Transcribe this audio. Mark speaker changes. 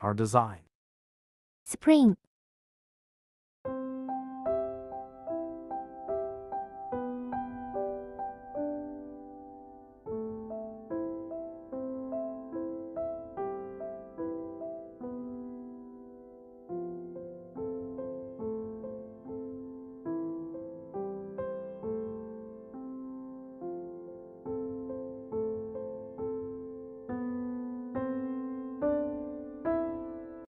Speaker 1: our design.
Speaker 2: spring